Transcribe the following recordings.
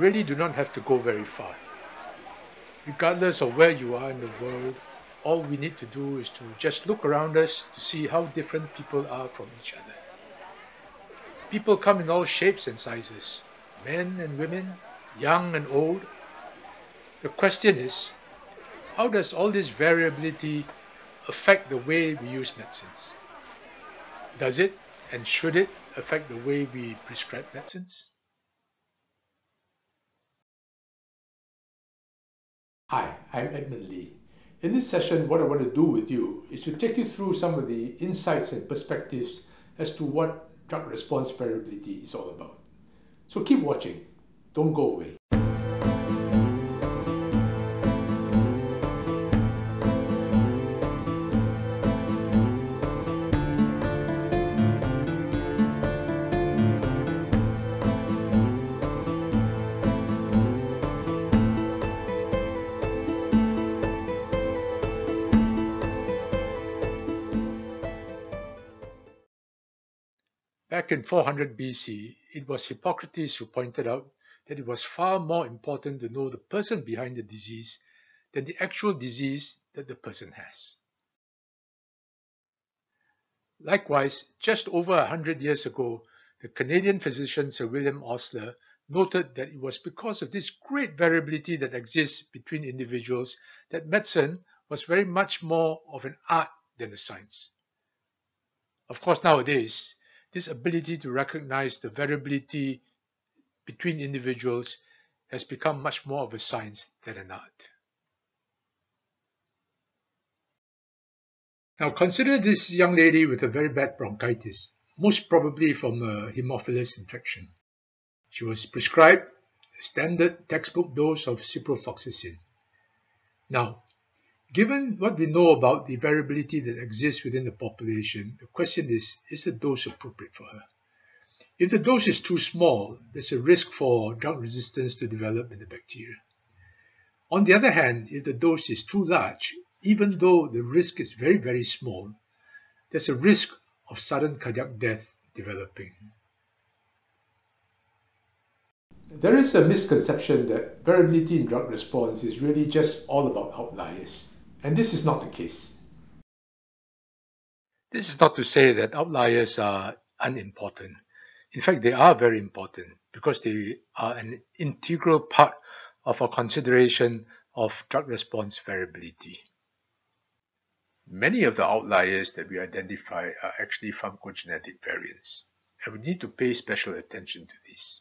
really do not have to go very far. Regardless of where you are in the world, all we need to do is to just look around us to see how different people are from each other. People come in all shapes and sizes, men and women, young and old. The question is, how does all this variability affect the way we use medicines? Does it and should it affect the way we prescribe medicines? Hi, I'm Edmund Lee. In this session, what I want to do with you is to take you through some of the insights and perspectives as to what drug response variability is all about. So keep watching. Don't go away. Back in 400 BC, it was Hippocrates who pointed out that it was far more important to know the person behind the disease than the actual disease that the person has. Likewise, just over a hundred years ago, the Canadian physician Sir William Osler noted that it was because of this great variability that exists between individuals that medicine was very much more of an art than a science. Of course, nowadays, this ability to recognize the variability between individuals has become much more of a science than an art. Now consider this young lady with a very bad bronchitis, most probably from a Haemophilus infection. She was prescribed a standard textbook dose of ciprofloxacin. Now, Given what we know about the variability that exists within the population, the question is, is the dose appropriate for her? If the dose is too small, there's a risk for drug resistance to develop in the bacteria. On the other hand, if the dose is too large, even though the risk is very, very small, there's a risk of sudden cardiac death developing. There is a misconception that variability in drug response is really just all about outliers. And this is not the case. This is not to say that outliers are unimportant. In fact, they are very important because they are an integral part of our consideration of drug response variability. Many of the outliers that we identify are actually pharmacogenetic variants, and we need to pay special attention to these.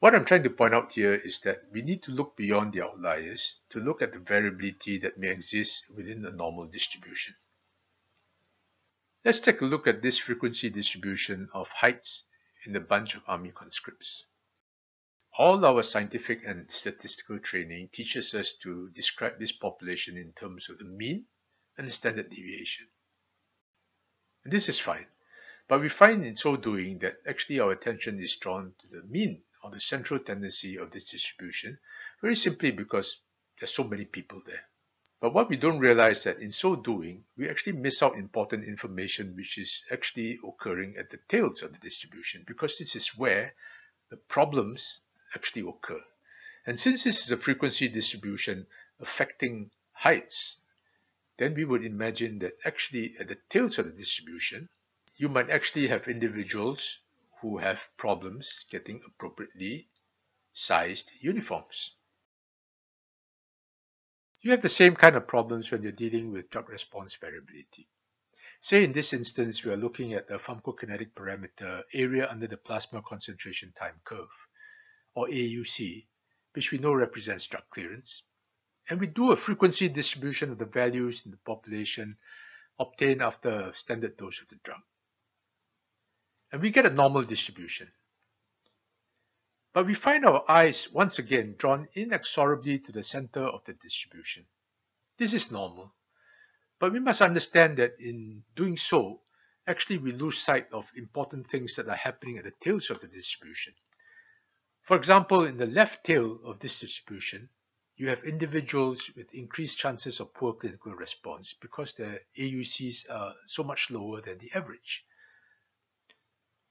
What I'm trying to point out here is that we need to look beyond the outliers to look at the variability that may exist within the normal distribution. Let's take a look at this frequency distribution of heights in a bunch of army conscripts. All our scientific and statistical training teaches us to describe this population in terms of the mean and the standard deviation. And this is fine, but we find in so doing that actually our attention is drawn to the mean or the central tendency of this distribution very simply because there's so many people there. But what we don't realize that in so doing, we actually miss out important information which is actually occurring at the tails of the distribution because this is where the problems actually occur. And since this is a frequency distribution affecting heights, then we would imagine that actually at the tails of the distribution, you might actually have individuals who have problems getting appropriately sized uniforms. You have the same kind of problems when you're dealing with drug response variability. Say in this instance, we are looking at the pharmacokinetic parameter area under the plasma concentration time curve, or AUC, which we know represents drug clearance. And we do a frequency distribution of the values in the population obtained after a standard dose of the drug and we get a normal distribution. But we find our eyes once again drawn inexorably to the center of the distribution. This is normal. But we must understand that in doing so, actually we lose sight of important things that are happening at the tails of the distribution. For example, in the left tail of this distribution, you have individuals with increased chances of poor clinical response because their AUCs are so much lower than the average.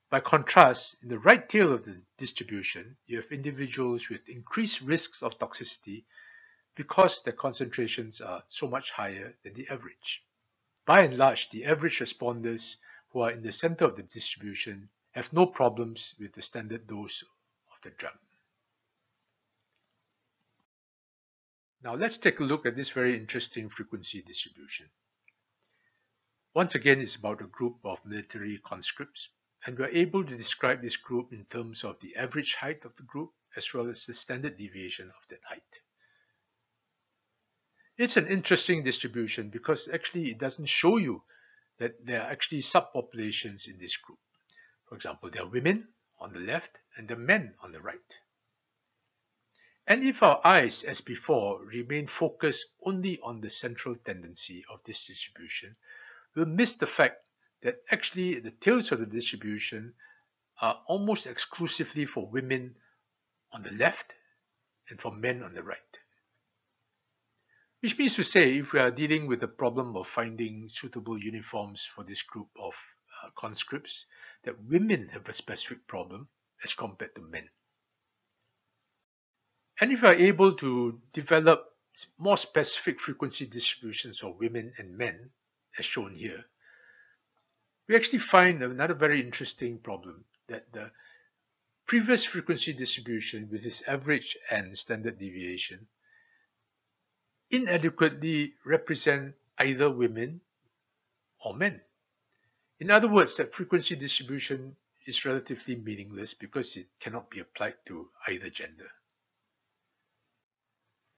By contrast, in the right tail of the distribution, you have individuals with increased risks of toxicity because their concentrations are so much higher than the average. By and large, the average responders who are in the center of the distribution have no problems with the standard dose of the drug. Now let's take a look at this very interesting frequency distribution. Once again, it's about a group of military conscripts, and we're able to describe this group in terms of the average height of the group as well as the standard deviation of that height. It's an interesting distribution because actually it doesn't show you that there are actually subpopulations in this group. For example, there are women on the left and the men on the right. And if our eyes, as before, remain focused only on the central tendency of this distribution, we'll miss the fact that actually the tails of the distribution are almost exclusively for women on the left and for men on the right. Which means to say, if we are dealing with the problem of finding suitable uniforms for this group of uh, conscripts, that women have a specific problem as compared to men. And if we are able to develop more specific frequency distributions for women and men, as shown here, we actually find another very interesting problem that the previous frequency distribution with its average and standard deviation inadequately represent either women or men. In other words, that frequency distribution is relatively meaningless because it cannot be applied to either gender.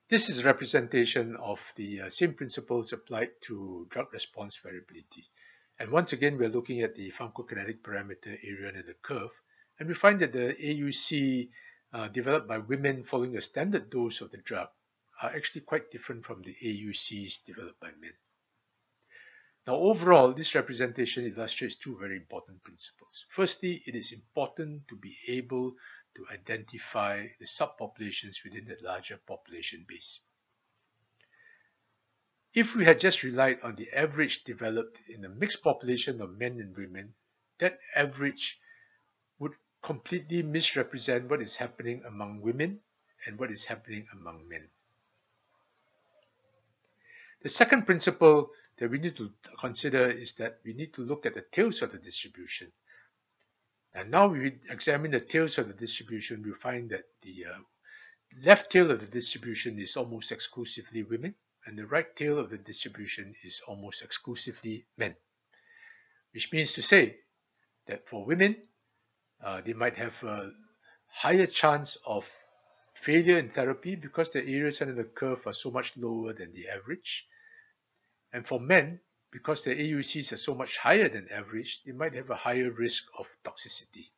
This is a representation of the uh, same principles applied to drug response variability. And once again, we're looking at the pharmacokinetic parameter area under the curve, and we find that the AUC uh, developed by women following a standard dose of the drug are actually quite different from the AUCs developed by men. Now, overall, this representation illustrates two very important principles. Firstly, it is important to be able to identify the subpopulations within the larger population base. If we had just relied on the average developed in a mixed population of men and women, that average would completely misrepresent what is happening among women and what is happening among men. The second principle that we need to consider is that we need to look at the tails of the distribution. And now we examine the tails of the distribution, we find that the uh, left tail of the distribution is almost exclusively women, and the right tail of the distribution is almost exclusively men. Which means to say that for women, uh, they might have a higher chance of failure in therapy because the areas under the curve are so much lower than the average. And for men, because their AUCs are so much higher than average, they might have a higher risk of toxicity.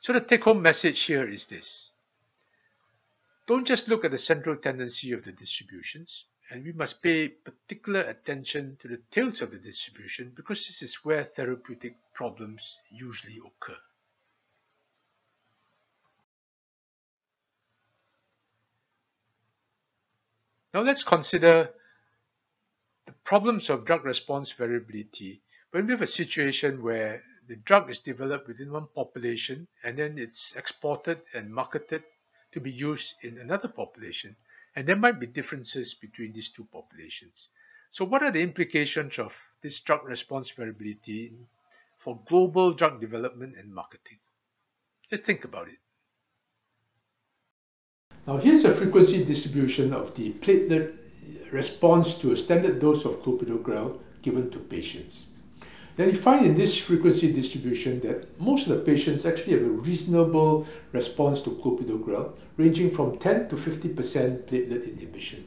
So the take-home message here is this. Don't just look at the central tendency of the distributions, and we must pay particular attention to the tails of the distribution because this is where therapeutic problems usually occur. Now let's consider the problems of drug response variability, when we have a situation where the drug is developed within one population and then it's exported and marketed to be used in another population, and there might be differences between these two populations. So, what are the implications of this drug response variability for global drug development and marketing? Let's think about it. Now, here's a frequency distribution of the platelet response to a standard dose of clopidogrel given to patients. Then you find in this frequency distribution that most of the patients actually have a reasonable response to clopidogrel, ranging from 10 to 50% platelet inhibition.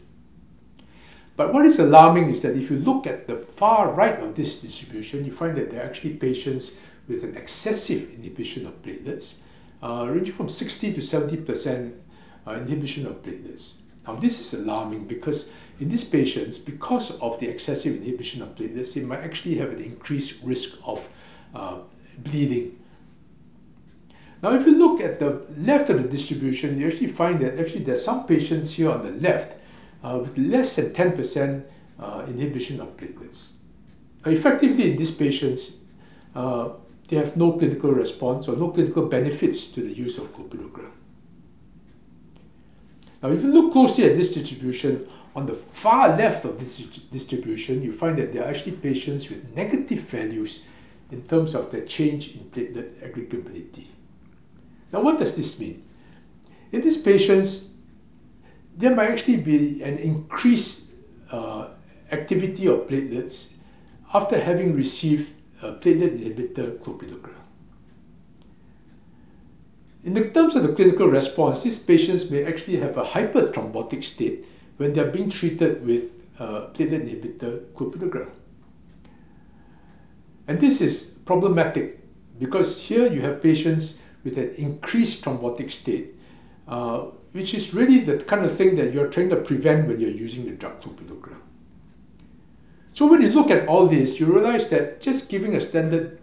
But what is alarming is that if you look at the far right of this distribution, you find that there are actually patients with an excessive inhibition of platelets, uh, ranging from 60 to 70% uh, inhibition of platelets. Now this is alarming because in these patients, because of the excessive inhibition of platelets, they might actually have an increased risk of uh, bleeding. Now, if you look at the left of the distribution, you actually find that actually there are some patients here on the left uh, with less than 10% uh, inhibition of platelets. Now, effectively, in these patients, uh, they have no clinical response or no clinical benefits to the use of clopidogrel. Now, if you look closely at this distribution, on the far left of this distribution, you find that there are actually patients with negative values in terms of the change in platelet aggregability. Now, what does this mean? In these patients, there might actually be an increased uh, activity of platelets after having received a platelet inhibitor clopidogrel. In the terms of the clinical response, these patients may actually have a hyperthrombotic state when they are being treated with uh, platelet inhibitor clopidogrel. And this is problematic because here you have patients with an increased thrombotic state, uh, which is really the kind of thing that you're trying to prevent when you're using the drug clopidogrel. So when you look at all this, you realize that just giving a standard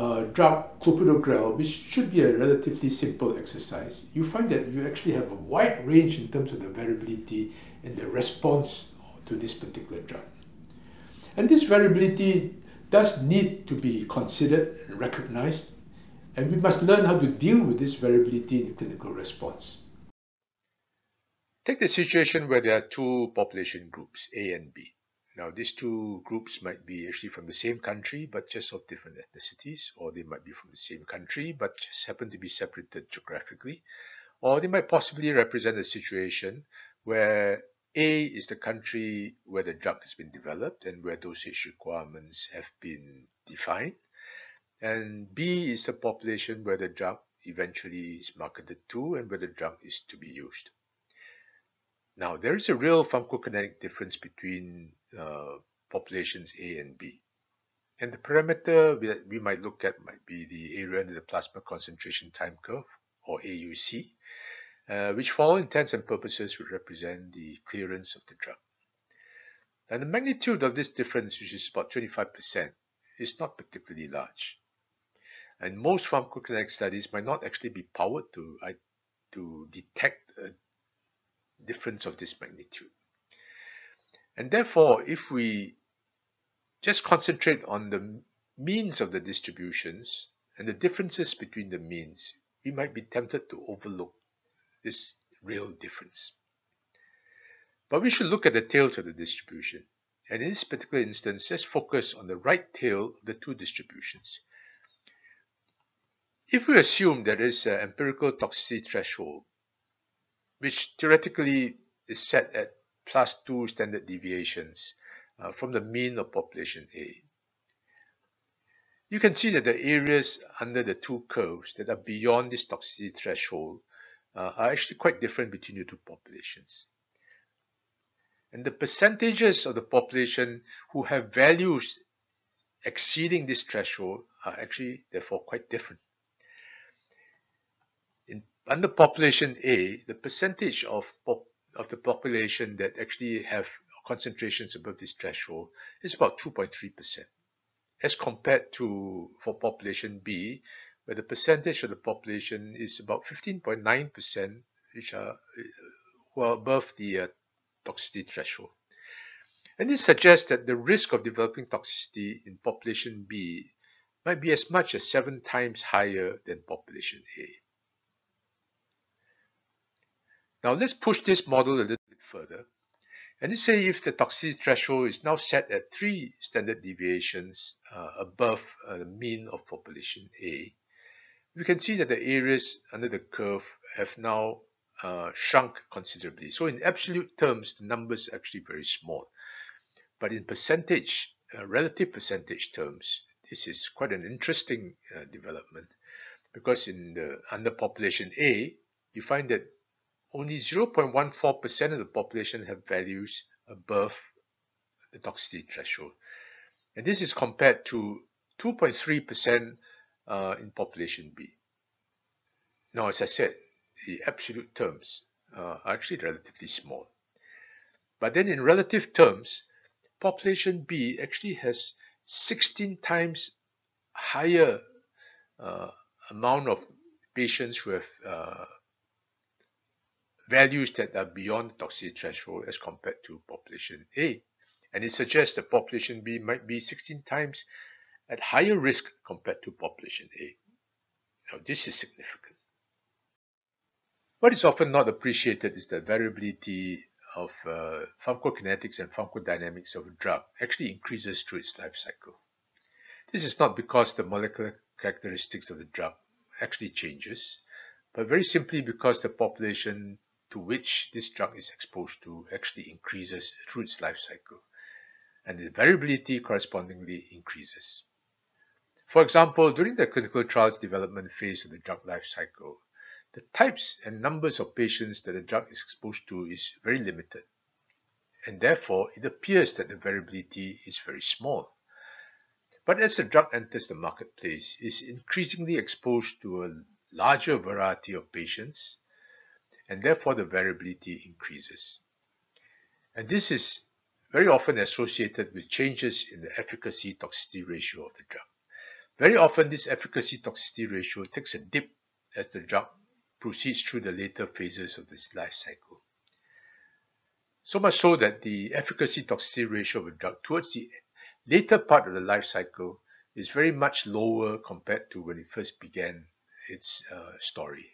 uh, drug clopidogrel, which should be a relatively simple exercise, you find that you actually have a wide range in terms of the variability in the response to this particular drug. And this variability does need to be considered and recognized, and we must learn how to deal with this variability in the clinical response. Take the situation where there are two population groups, A and B. Now, these two groups might be actually from the same country, but just of different ethnicities, or they might be from the same country, but just happen to be separated geographically, or they might possibly represent a situation where A is the country where the drug has been developed and where dosage requirements have been defined, and B is the population where the drug eventually is marketed to and where the drug is to be used. Now, there is a real pharmacokinetic difference between uh, populations A and B. And the parameter that we might look at might be the area under the plasma concentration time curve, or AUC, uh, which for all intents and purposes would represent the clearance of the drug. And the magnitude of this difference, which is about 25%, is not particularly large. And most pharmacokinetic studies might not actually be powered to, uh, to detect a difference of this magnitude. And therefore, if we just concentrate on the means of the distributions and the differences between the means, we might be tempted to overlook this real difference. But we should look at the tails of the distribution. And in this particular instance, just focus on the right tail of the two distributions. If we assume there is an empirical toxicity threshold which theoretically is set at plus 2 standard deviations uh, from the mean of population A. You can see that the areas under the two curves that are beyond this toxicity threshold uh, are actually quite different between the two populations. And the percentages of the population who have values exceeding this threshold are actually therefore quite different under population A, the percentage of, pop, of the population that actually have concentrations above this threshold is about 2.3%, as compared to for population B, where the percentage of the population is about 15.9%, which are who are above the uh, toxicity threshold. And this suggests that the risk of developing toxicity in population B might be as much as seven times higher than population A. Now let's push this model a little bit further. And let's say if the toxicity threshold is now set at 3 standard deviations uh, above uh, the mean of population A, we can see that the areas under the curve have now uh, shrunk considerably. So in absolute terms, the numbers are actually very small. But in percentage, uh, relative percentage terms, this is quite an interesting uh, development because in the under population A, you find that only 0.14% of the population have values above the toxicity threshold. And this is compared to 2.3% uh, in population B. Now, as I said, the absolute terms uh, are actually relatively small. But then in relative terms, population B actually has 16 times higher uh, amount of patients who have uh, values that are beyond the toxicity threshold as compared to population A. And it suggests that population B might be 16 times at higher risk compared to population A. Now, this is significant. What is often not appreciated is the variability of uh, pharmacokinetics and pharmacodynamics of a drug actually increases through its life cycle. This is not because the molecular characteristics of the drug actually changes, but very simply because the population to which this drug is exposed to actually increases through its life cycle, and the variability correspondingly increases. For example, during the clinical trials development phase of the drug life cycle, the types and numbers of patients that the drug is exposed to is very limited, and therefore it appears that the variability is very small. But as the drug enters the marketplace, it is increasingly exposed to a larger variety of patients, and therefore the variability increases. And this is very often associated with changes in the efficacy toxicity ratio of the drug. Very often, this efficacy toxicity ratio takes a dip as the drug proceeds through the later phases of its life cycle. So much so that the efficacy toxicity ratio of a drug towards the later part of the life cycle is very much lower compared to when it first began its uh, story.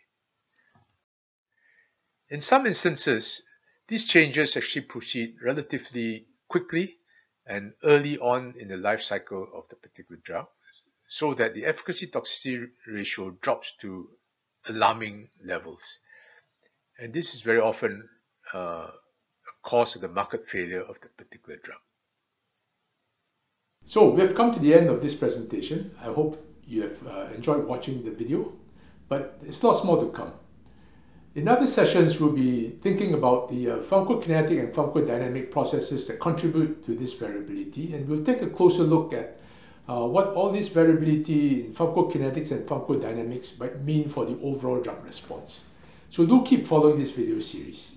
In some instances, these changes actually proceed relatively quickly and early on in the life cycle of the particular drug, so that the efficacy toxicity ratio drops to alarming levels. And this is very often uh, a cause of the market failure of the particular drug. So we have come to the end of this presentation. I hope you have uh, enjoyed watching the video, but there's lots more to come. In other sessions, we'll be thinking about the uh, pharmacokinetic and pharmacodynamic processes that contribute to this variability, and we'll take a closer look at uh, what all this variability in pharmacokinetics and pharmacodynamics might mean for the overall drug response. So do keep following this video series.